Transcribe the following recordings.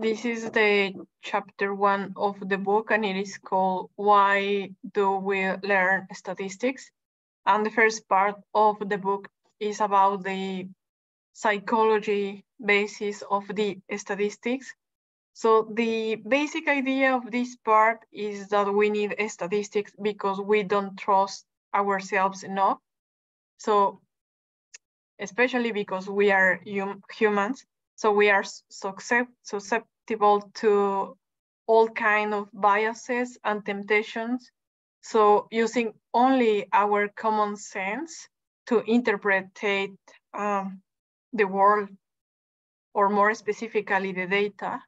This is the chapter one of the book and it is called Why Do We Learn Statistics? And the first part of the book is about the psychology basis of the statistics. So the basic idea of this part is that we need statistics because we don't trust ourselves enough. So especially because we are hum humans, so we are susceptible to all kind of biases and temptations. So using only our common sense to interpret um, the world, or more specifically the data,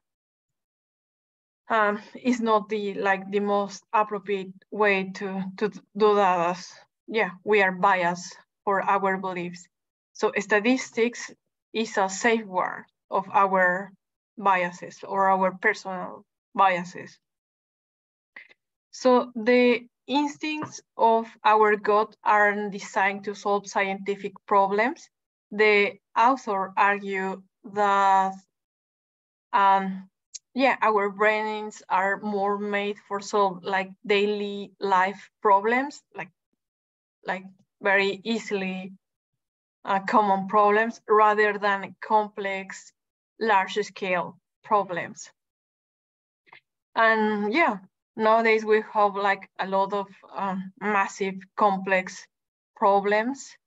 um, is not the like the most appropriate way to to do that. As, yeah, we are biased for our beliefs. So statistics is a safeguard of our biases or our personal biases. So the instincts of our gut aren't designed to solve scientific problems. The author argue that um, yeah, our brains are more made for solve like daily life problems, like like very easily uh, common problems rather than complex, large scale problems. And yeah, nowadays we have like a lot of um, massive complex problems.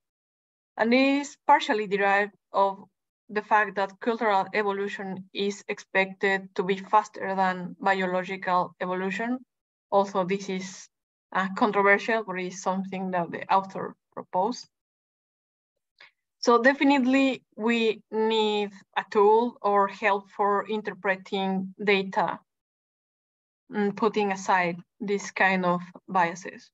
And is partially derived of the fact that cultural evolution is expected to be faster than biological evolution. Also, this is uh, controversial, but it's something that the author proposed. So definitely we need a tool or help for interpreting data and putting aside this kind of biases.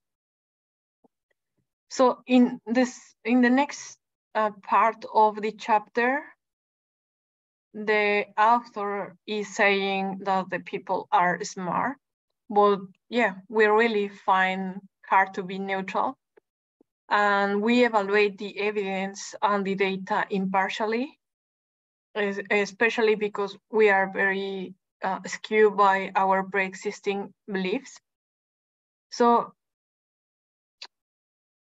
So in this, in the next uh, part of the chapter, the author is saying that the people are smart, but yeah, we really find hard to be neutral. And we evaluate the evidence and the data impartially, especially because we are very uh, skewed by our pre-existing beliefs. So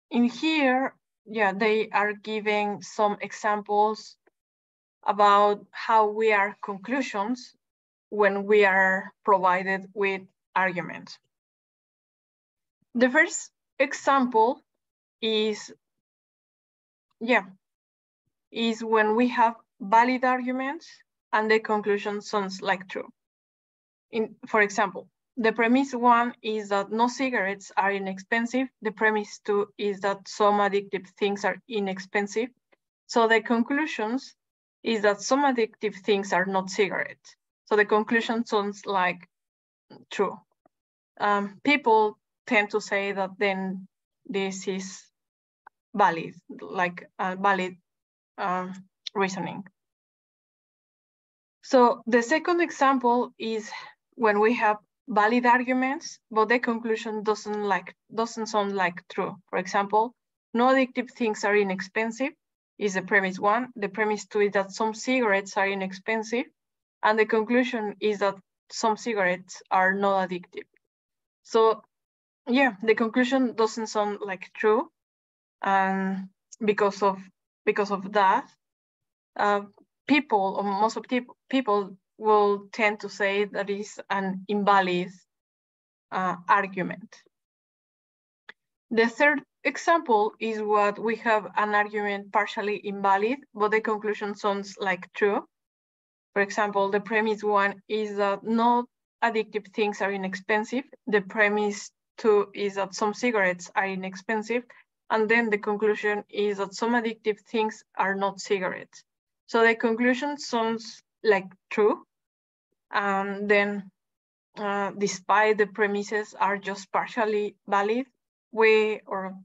in here, yeah, they are giving some examples about how we are conclusions when we are provided with arguments. The first example is, yeah, is when we have valid arguments and the conclusion sounds like true. In, for example, the premise one is that no cigarettes are inexpensive. The premise two is that some addictive things are inexpensive. So the conclusions is that some addictive things are not cigarettes. So the conclusion sounds like true. Um, people tend to say that then this is valid, like a valid um, reasoning. So the second example is when we have valid arguments, but the conclusion doesn't like doesn't sound like true. For example, no addictive things are inexpensive is the premise one. The premise two is that some cigarettes are inexpensive. And the conclusion is that some cigarettes are not addictive. So yeah, the conclusion doesn't sound like true. And because of because of that, uh, people or most of people will tend to say that is an invalid uh, argument. The third example is what we have an argument partially invalid, but the conclusion sounds like true. For example, the premise one is that no addictive things are inexpensive. The premise two is that some cigarettes are inexpensive. And then the conclusion is that some addictive things are not cigarettes. So the conclusion sounds like true. And then uh, despite the premises are just partially valid, we or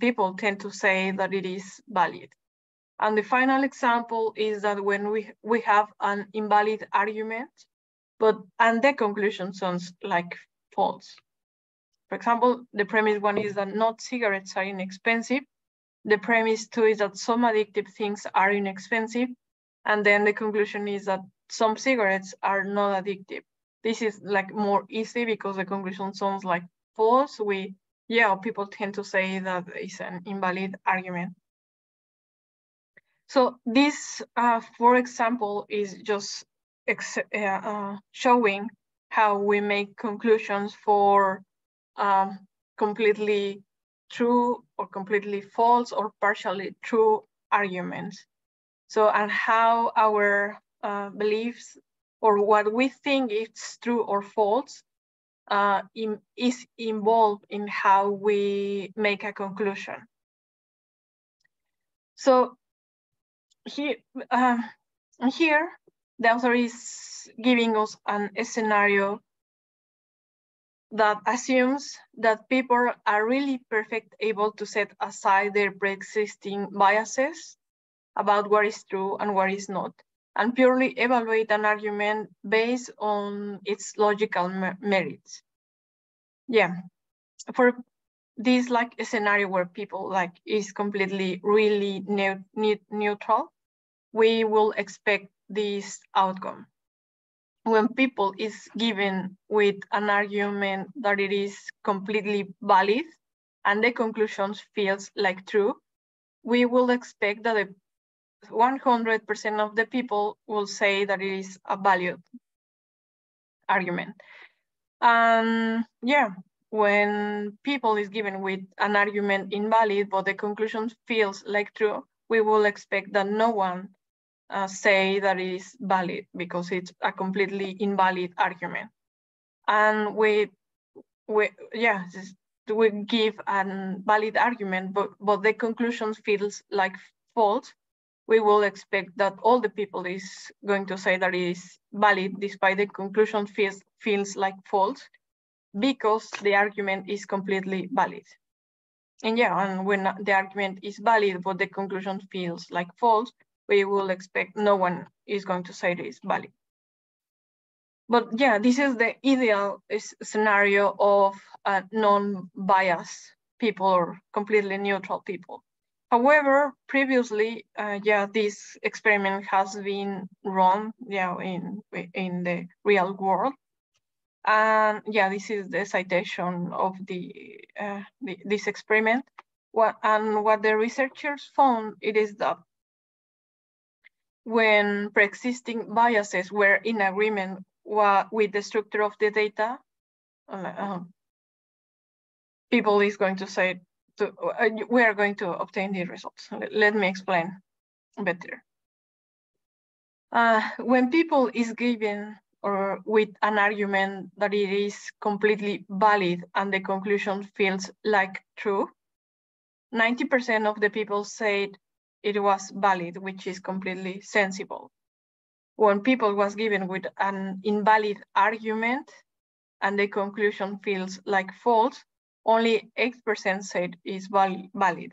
people tend to say that it is valid. And the final example is that when we, we have an invalid argument, but and the conclusion sounds like false. For example, the premise one is that not cigarettes are inexpensive. The premise two is that some addictive things are inexpensive. And then the conclusion is that some cigarettes are not addictive. This is like more easy because the conclusion sounds like false. We, yeah, people tend to say that it's an invalid argument. So this, uh, for example, is just uh, uh, showing how we make conclusions for um, completely true or completely false or partially true arguments. So, and how our uh, beliefs or what we think is true or false uh, in, is involved in how we make a conclusion. So here, uh, here the author is giving us an, a scenario that assumes that people are really perfect able to set aside their pre-existing biases about what is true and what is not, and purely evaluate an argument based on its logical merits. Yeah, for this like a scenario where people like is completely really ne ne neutral, we will expect this outcome. When people is given with an argument that it is completely valid and the conclusions feels like true, we will expect that 100% of the people will say that it is a valid argument. And yeah, when people is given with an argument invalid, but the conclusion feels like true, we will expect that no one uh, say that it is valid because it's a completely invalid argument. And we, we yeah, we give a valid argument, but, but the conclusion feels like false, we will expect that all the people is going to say that it is valid despite the conclusion feels, feels like false because the argument is completely valid. And yeah, and when the argument is valid, but the conclusion feels like false, we will expect no one is going to say this valid. But yeah, this is the ideal scenario of uh, non-biased people or completely neutral people. However, previously, uh, yeah, this experiment has been run, yeah, in in the real world, and yeah, this is the citation of the, uh, the this experiment. What and what the researchers found it is that when pre-existing biases were in agreement with the structure of the data, uh, people is going to say, to, uh, we are going to obtain the results. Let me explain better. Uh, when people is given or with an argument that it is completely valid and the conclusion feels like true, 90% of the people said it was valid, which is completely sensible. When people was given with an invalid argument and the conclusion feels like false, only 8% said is valid.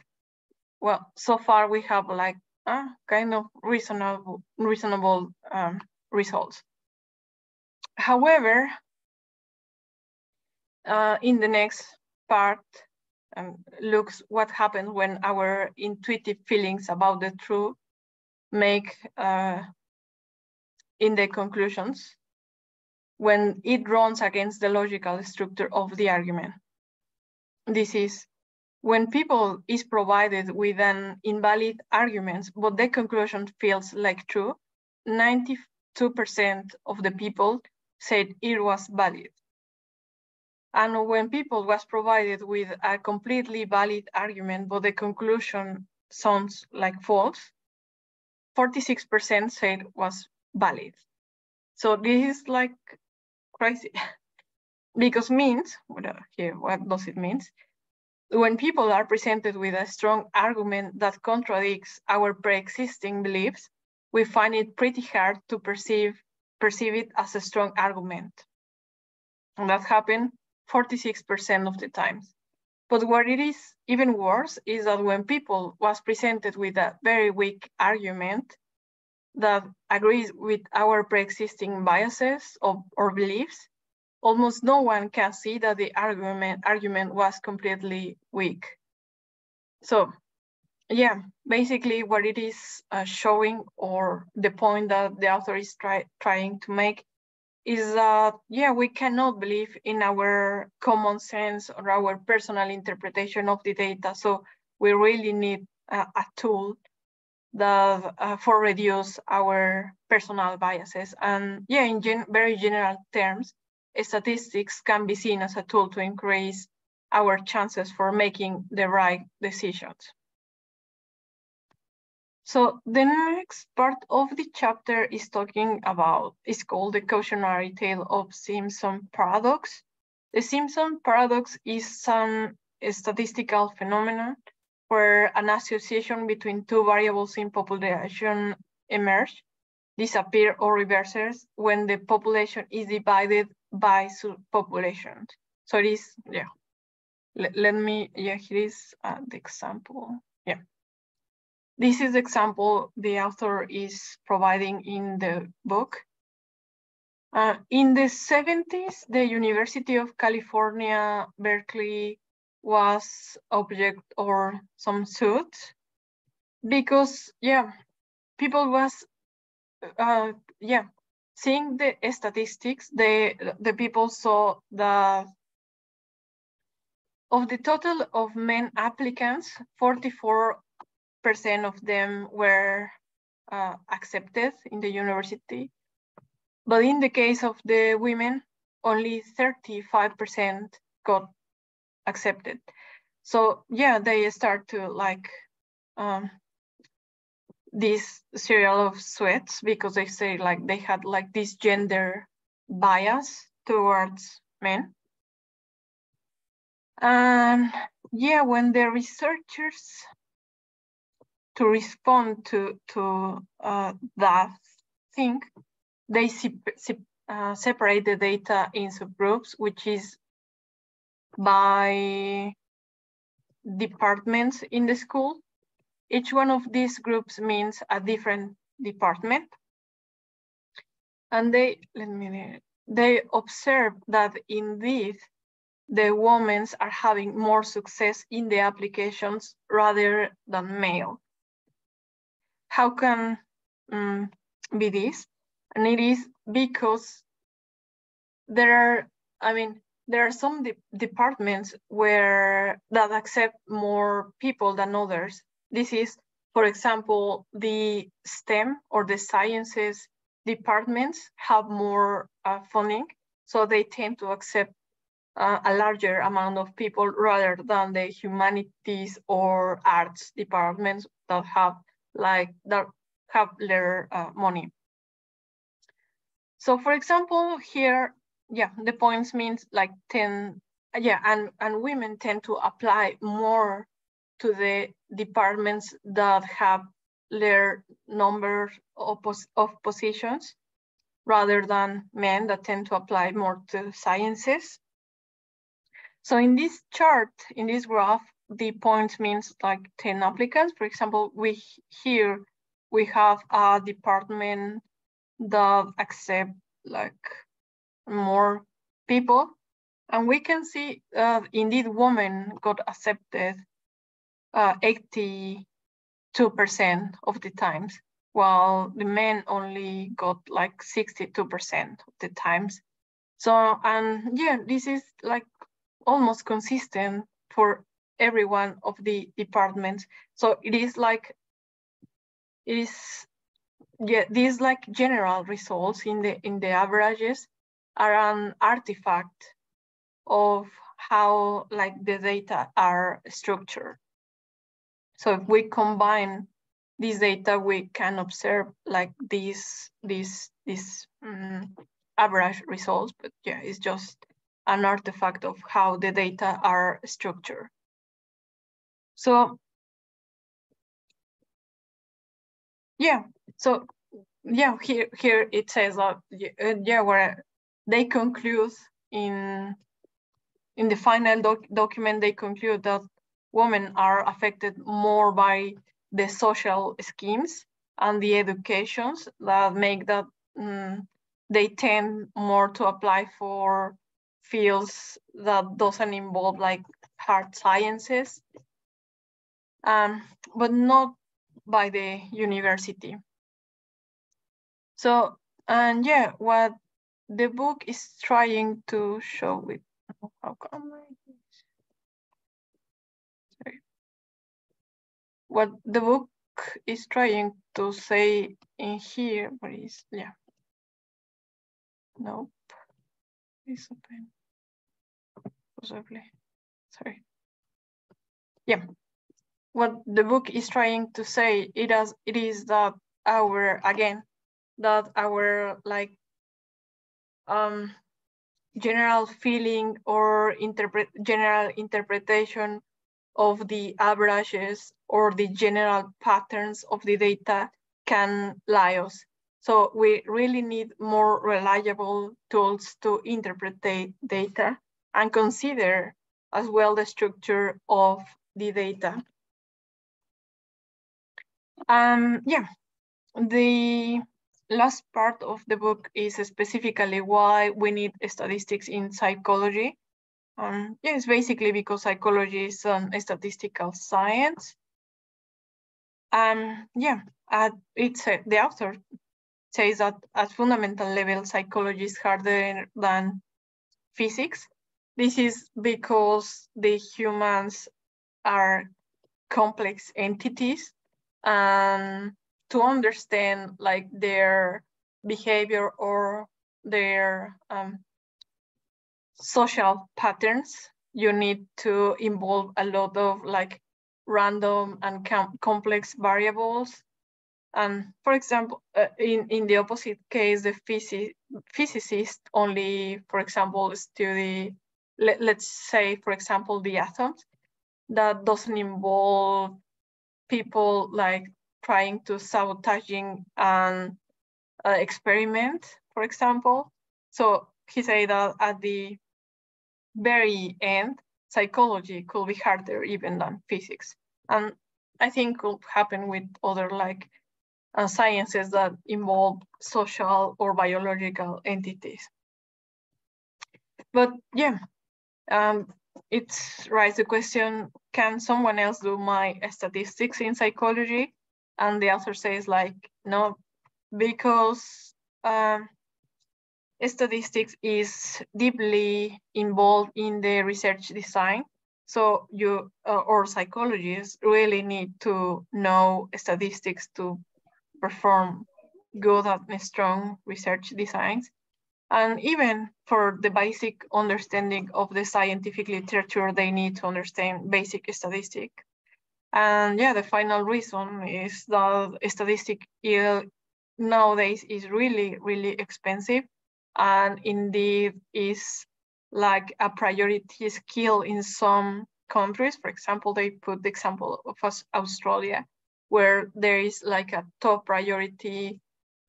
Well, so far we have like uh, kind of reasonable, reasonable um, results. However, uh, in the next part, um, looks what happens when our intuitive feelings about the truth make uh, in the conclusions when it runs against the logical structure of the argument. This is when people is provided with an invalid argument, but the conclusion feels like true, 92% of the people said it was valid. And when people was provided with a completely valid argument, but the conclusion sounds like false, 46% said was valid. So this is like crazy because means, here, what does it mean? When people are presented with a strong argument that contradicts our pre-existing beliefs, we find it pretty hard to perceive, perceive it as a strong argument. And that happened 46% of the times. But what it is even worse is that when people was presented with a very weak argument that agrees with our pre-existing biases or, or beliefs, almost no one can see that the argument, argument was completely weak. So yeah, basically what it is uh, showing or the point that the author is try, trying to make is that, yeah, we cannot believe in our common sense or our personal interpretation of the data. So we really need a, a tool that uh, for reduce our personal biases. And yeah, in gen very general terms, statistics can be seen as a tool to increase our chances for making the right decisions. So the next part of the chapter is talking about, is called the cautionary tale of Simpson paradox. The Simpson paradox is some statistical phenomenon where an association between two variables in population emerge, disappear or reverses when the population is divided by subpopulations. So it is, yeah. Let, let me, yeah, here is uh, the example. Yeah. This is the example the author is providing in the book. Uh, in the 70s, the University of California, Berkeley was object or some suit because, yeah, people was, uh, yeah, seeing the statistics, the, the people saw that of the total of men applicants, 44 percent of them were uh, accepted in the university. But in the case of the women, only 35% got accepted. So yeah, they start to like um, this serial of sweats because they say like they had like this gender bias towards men. And yeah, when the researchers to respond to, to uh, that thing, they uh, separate the data in subgroups, which is by departments in the school. Each one of these groups means a different department. And they, let me, they observe that indeed the women are having more success in the applications rather than male how can um, be this? And it is because there are, I mean, there are some de departments where that accept more people than others. This is, for example, the STEM or the sciences departments have more uh, funding, so they tend to accept uh, a larger amount of people rather than the humanities or arts departments that have like that have their uh, money. So for example, here, yeah, the points means like 10, yeah, and, and women tend to apply more to the departments that have their number of, of positions rather than men that tend to apply more to sciences. So in this chart, in this graph, the points means like 10 applicants. For example, we here we have a department that accept like more people. And we can see uh, indeed women got accepted 82% uh, of the times, while the men only got like 62% of the times. So, and yeah, this is like almost consistent for every one of the departments. So it is like, it is, yeah, these like general results in the, in the averages are an artifact of how like the data are structured. So if we combine this data, we can observe like these, these, these um, average results, but yeah, it's just an artifact of how the data are structured. So yeah, so yeah, here here it says that uh, yeah, where they conclude in in the final doc document they conclude that women are affected more by the social schemes and the educations that make that um, they tend more to apply for fields that doesn't involve like hard sciences um, but not by the university. So, and yeah, what the book is trying to show with, how come I, sorry. What the book is trying to say in here, what is, yeah. Nope, it's open, possibly, sorry. Yeah, what the book is trying to say, it, has, it is that our, again, that our like um, general feeling or interpret general interpretation of the averages or the general patterns of the data can lie us. So we really need more reliable tools to interpret data and consider as well the structure of the data. Um, yeah, the last part of the book is specifically why we need statistics in psychology. Um, yes, basically because psychology is um, a statistical science. Um, yeah, uh, it's uh, the author says that at fundamental level, psychology is harder than physics. This is because the humans are complex entities and to understand like their behavior or their um, social patterns, you need to involve a lot of like random and com complex variables. And for example, uh, in, in the opposite case, the physi physicist only, for example, study, let, let's say, for example, the atoms, that doesn't involve people like trying to sabotaging an uh, experiment, for example. So he said that at the very end, psychology could be harder even than physics. And I think could happen with other like uh, sciences that involve social or biological entities. But yeah, um, it's raised the question, can someone else do my statistics in psychology? and the author says like no because um, statistics is deeply involved in the research design so you uh, or psychologists really need to know statistics to perform good and strong research designs and even for the basic understanding of the scientific literature they need to understand basic statistics and yeah, the final reason is that statistic nowadays is really, really expensive and indeed is like a priority skill in some countries. For example, they put the example of Australia, where there is like a top priority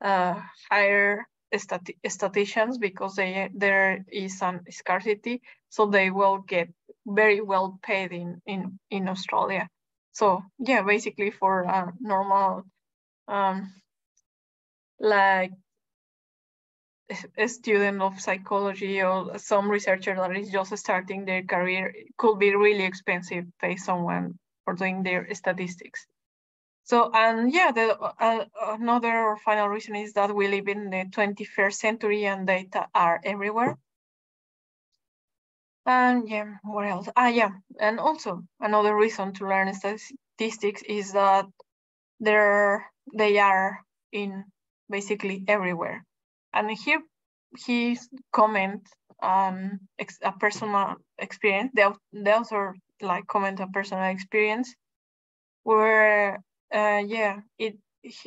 uh, hire stati statisticians because they, there is some scarcity, so they will get very well paid in, in, in Australia. So yeah, basically for a normal, um, like a student of psychology or some researcher that is just starting their career, could be really expensive pay someone for doing their statistics. So, and yeah, the, uh, another final reason is that we live in the 21st century and data are everywhere. And yeah, what else? Ah, yeah, and also another reason to learn statistics is that they're they are in basically everywhere. And here his comment um a personal experience. The, the author like comment a personal experience where uh yeah it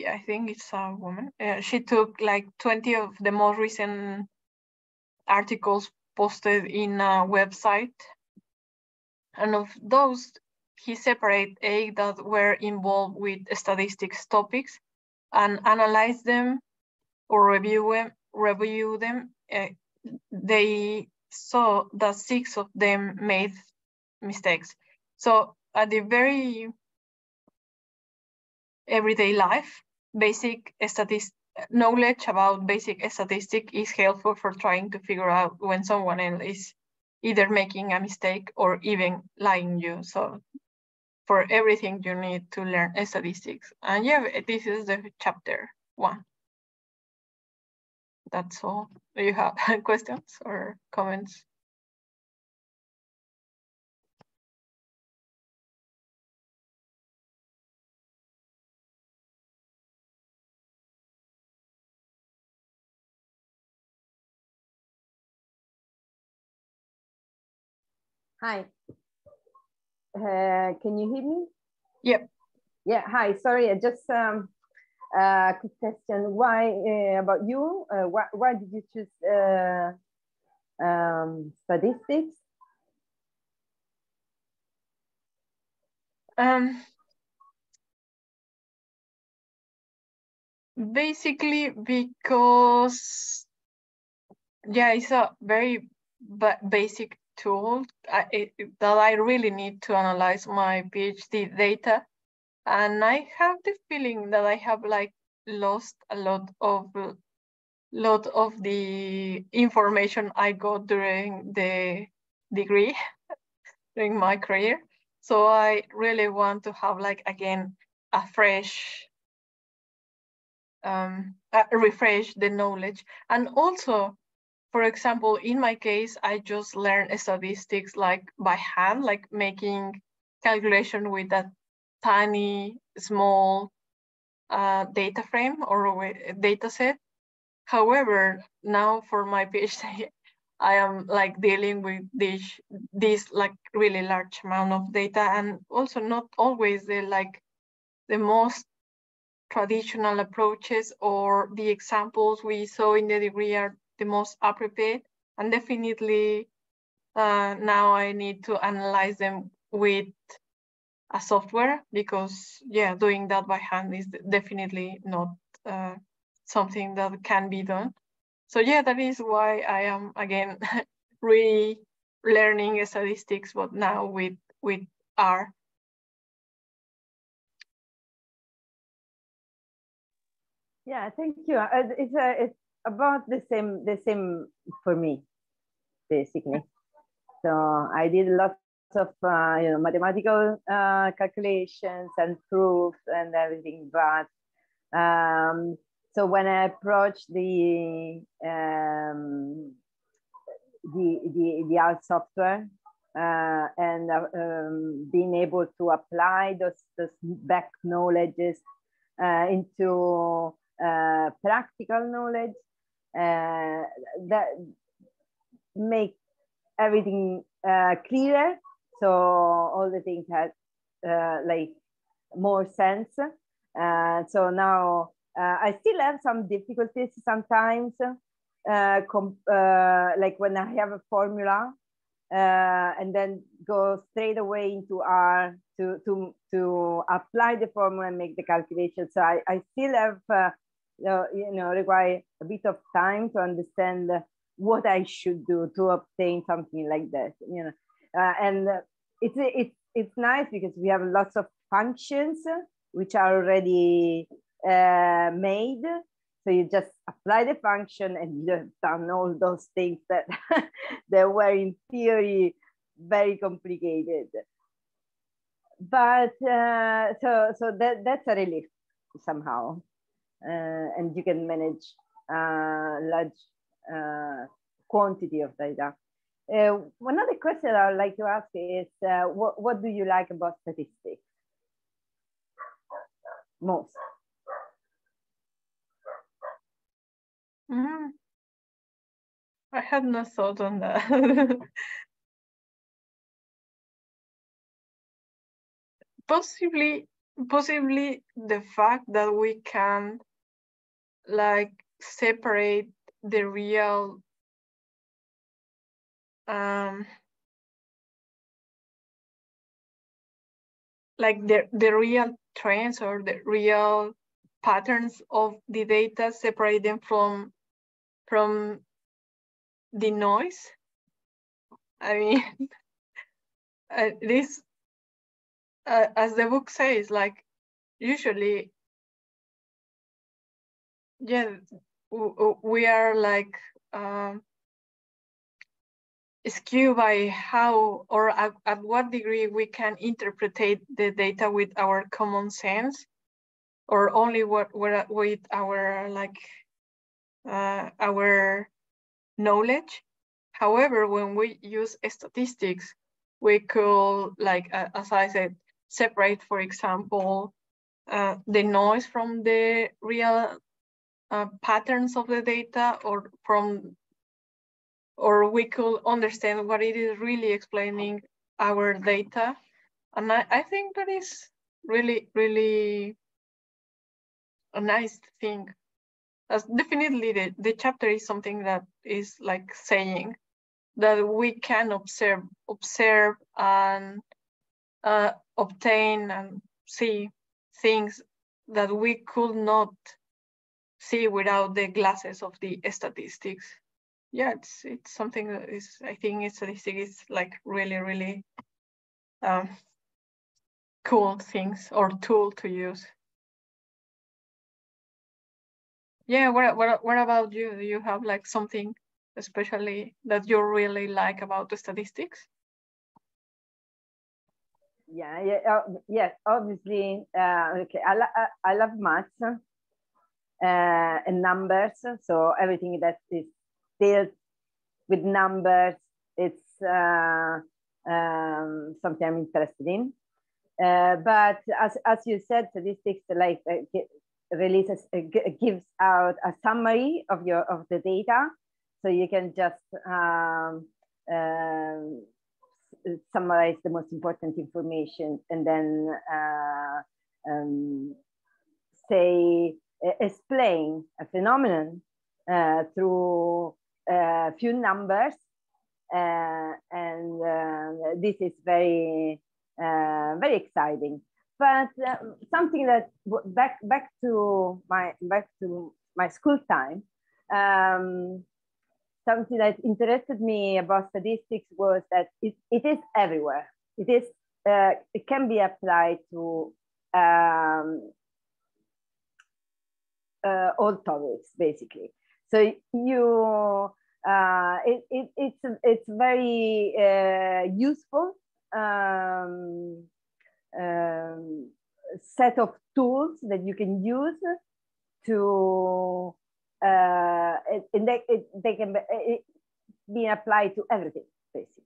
I think it's a woman. Uh, she took like 20 of the most recent articles posted in a website. And of those, he separated eight that were involved with statistics topics and analyzed them or review them. Review them. Uh, they saw that six of them made mistakes. So at the very everyday life, basic statistics knowledge about basic statistic is helpful for trying to figure out when someone else is either making a mistake or even lying you. So for everything you need to learn statistics. And yeah, this is the chapter one. That's all. Do you have questions or comments? Hi. Uh, can you hear me? Yep. Yeah. Hi. Sorry. I just um, uh, quick question. Why uh, about you? Uh, why, why did you choose uh, um, statistics? Um, basically because yeah, it's a very basic tool I, it, that I really need to analyze my PhD data. And I have the feeling that I have like lost a lot of lot of the information I got during the degree, during my career. So I really want to have like again a fresh um uh, refresh the knowledge and also for example, in my case, I just learned statistics like by hand, like making calculation with that tiny, small uh, data frame or data set. However, now for my PhD, I am like dealing with this, this like really large amount of data and also not always the like the most traditional approaches or the examples we saw in the degree are the most appropriate. And definitely uh, now I need to analyze them with a software because yeah, doing that by hand is definitely not uh, something that can be done. So yeah, that is why I am again relearning statistics, but now with with R. Yeah, thank you. Uh, it's a it's about the same the same for me basically. So i did lots of uh, you know mathematical uh, calculations and proofs and everything but um, so when i approached the um, the the, the R software uh, and uh, um, being able to apply those, those back knowledges uh, into uh, practical knowledge uh, that make everything uh, clearer. So all the things had uh, like more sense. Uh, so now uh, I still have some difficulties sometimes, uh, like when I have a formula and then go straight away into R to, to, to apply the formula and make the calculation. So I, I still have you know, require a bit of time to understand what I should do to obtain something like that, you know. Uh, and it's, it's, it's nice because we have lots of functions which are already uh, made. So you just apply the function and you have done all those things that, that were in theory very complicated. But uh, so, so that, that's a relief somehow. Uh, and you can manage uh, large uh, quantity of data. Uh, one other question I would like to ask is, uh, what, what do you like about statistics most? Mm. I had no thought on that. possibly, possibly the fact that we can like separate the real um like the the real trends or the real patterns of the data separate them from from the noise? I mean uh, this uh, as the book says like usually yeah we are like um, skewed by how or at, at what degree we can interpret the data with our common sense or only what, with our like uh, our knowledge. However, when we use statistics, we could, like uh, as I said, separate, for example, uh, the noise from the real uh, patterns of the data or from or we could understand what it is really explaining our data. And I, I think that is really, really a nice thing. As definitely the, the chapter is something that is like saying that we can observe, observe and uh, obtain and see things that we could not see without the glasses of the statistics. Yeah, it's it's something that is I think statistics is like really really um, cool things or tool to use. Yeah, what what what about you? Do you have like something especially that you really like about the statistics? Yeah, yeah, uh, yes. Obviously, uh, okay. I, I, I love maths uh, and numbers. So everything that is dealt with numbers, it's uh, um, something I'm interested in. Uh, but as as you said, statistics like uh, releases uh, gives out a summary of your of the data, so you can just um, um summarize the most important information and then uh, um, say explain a phenomenon uh, through a uh, few numbers uh, and uh, this is very very exciting but something that back back to my back to my school time um, something that interested me about statistics was that it, it is everywhere. It is uh, it can be applied to um, uh, all topics basically. So you uh, it, it, it's it's very uh, useful um, um, set of tools that you can use to uh, and they, it, they can be, it, be applied to everything, basically,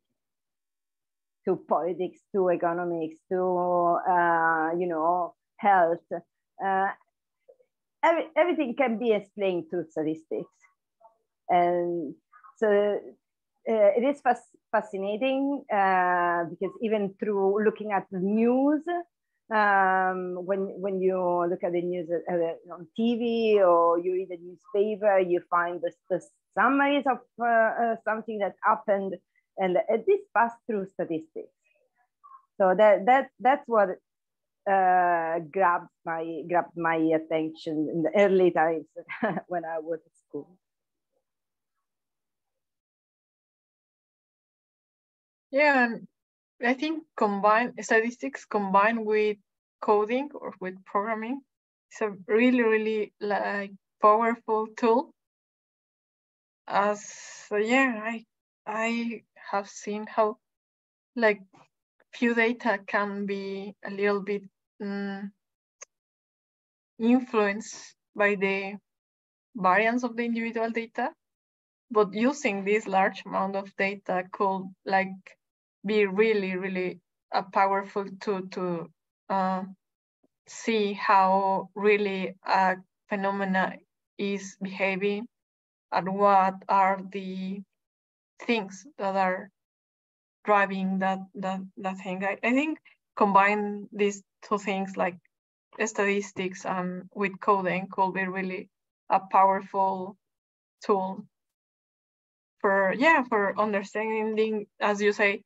to politics, to economics, to uh, you know health. Uh, every, everything can be explained through statistics, and so uh, it is fascinating uh, because even through looking at the news um, when when you look at the news uh, on TV or you read a newspaper, you find the, the summaries of uh, uh, something that happened, and this passed through statistics. So that that that's what uh, grabbed my grabbed my attention in the early times when I was at school. Yeah, and I think combine statistics combined with coding or with programming is a really, really like powerful tool. As yeah, I I have seen how like few data can be a little bit um, influenced by the variance of the individual data, but using this large amount of data could like be really, really a powerful tool to uh, see how really a phenomena is behaving and what are the things that are driving that that that thing. I, I think combine these two things like statistics and with coding could be really a powerful tool for yeah for understanding as you say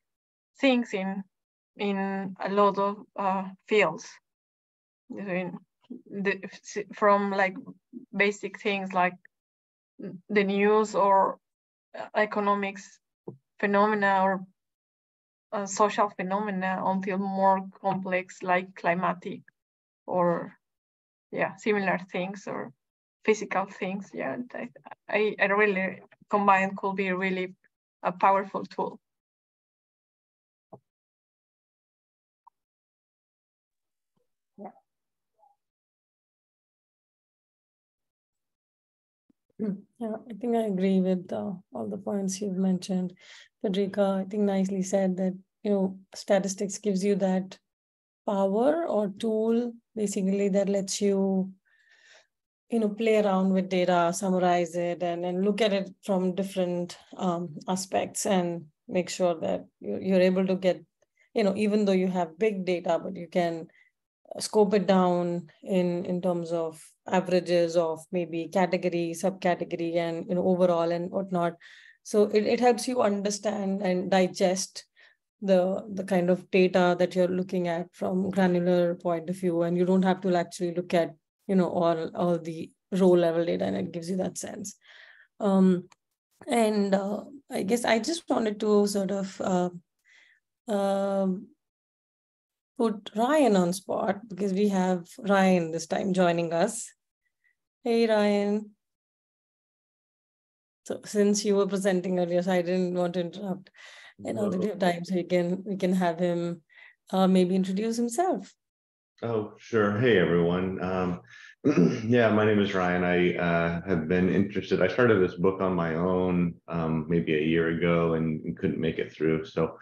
things in in a lot of uh, fields. The, from like basic things like the news or uh, economics phenomena or uh, social phenomena until more complex like climatic or yeah similar things or physical things. Yeah I, I, I really combined could be really a powerful tool Yeah, I think I agree with uh, all the points you've mentioned. Federica, I think nicely said that, you know, statistics gives you that power or tool basically that lets you you know play around with data summarize it and and look at it from different um, aspects and make sure that you're able to get you know even though you have big data but you can scope it down in in terms of averages of maybe category subcategory and you know overall and whatnot. So it, it helps you understand and digest the the kind of data that you're looking at from granular point of view. And you don't have to actually look at you know all all the row level data and it gives you that sense. Um and uh, i guess i just wanted to sort of uh, um, put ryan on spot because we have ryan this time joining us hey ryan so since you were presenting earlier so i didn't want to interrupt and all the time so we can we can have him uh, maybe introduce himself Oh, sure. Hey, everyone. Um, yeah, my name is Ryan. I uh, have been interested. I started this book on my own um, maybe a year ago and, and, couldn't make it through. So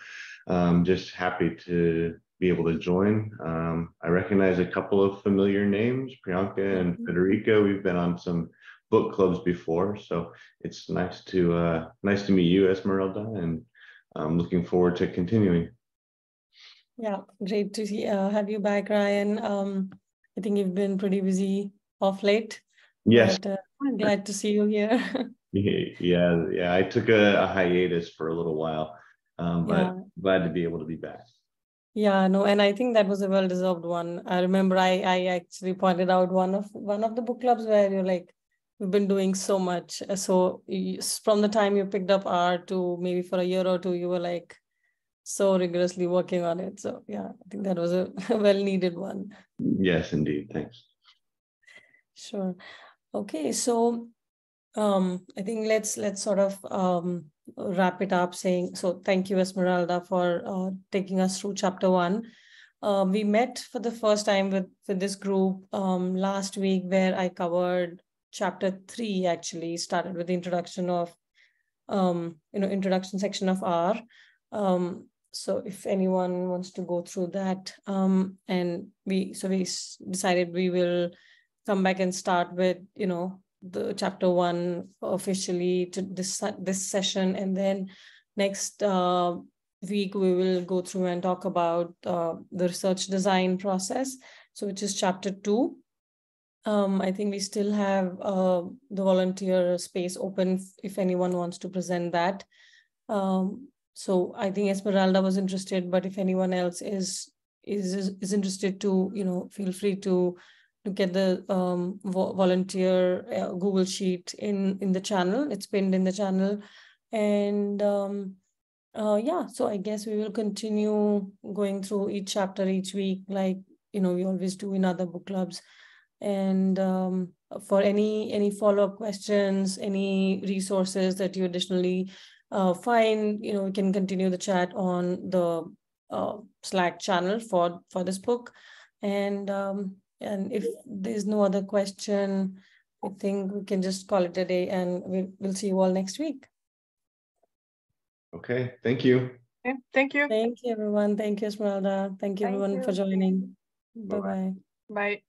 um, just happy to be able to join. Um, I recognize a couple of familiar names, Priyanka and mm-hmm. Federica. We've been on some book clubs before, so it's nice to uh, nice to meet you, Esmeralda, and I'm looking forward to continuing. Yeah, great to see, uh, have you back, Ryan. Um, I think you've been pretty busy off late. Yes. But, uh, I'm glad to see you here. yeah, yeah. I took a, a, hiatus for a little while, um, but yeah. glad to be able to be back. Yeah, no, and I think that was a well-deserved one. I remember I I actually pointed out one of one of the book clubs where you're like, we've been doing so much. So you, from the time you picked up R to maybe for a year or two, you were like, so rigorously working on it. So yeah, I think that was a well needed one. Yes, indeed. Thanks. Sure. Okay, so um, I think let's let's sort of um, wrap it up saying so thank you Esmeralda for uh, taking us through chapter one. Uh, we met for the first time with, with this group um, last week where I covered chapter three actually started with the introduction of um, you know introduction section of R. Um, so if anyone wants to go through that um, and we so we decided we will come back and start with you know the chapter one officially to this this session. And then next uh, week we will go through and talk about uh, the research design process so which is chapter two. Um, i think we still have uh, the volunteer space open if anyone wants to present that. Um, so I think Esmeralda was interested, but if anyone else is is is interested to, you know, feel free to to get the um, vo volunteer uh, Google sheet in in the channel. It's pinned in the channel, and um, uh, yeah. So I guess we will continue going through each chapter each week, like you know we always do in other book clubs. And um, for any any follow up questions, any resources that you additionally uh, fine, you know, we can continue the chat on the uh, Slack channel for for this book, and um, and if there's no other question, I think we can just call it a day, and we'll we'll see you all next week. Okay, thank you. Okay, thank you. Thank you, everyone. Thank you, Esmeralda. Thank you, Thank everyone, you. for joining. Bye-bye. Bye.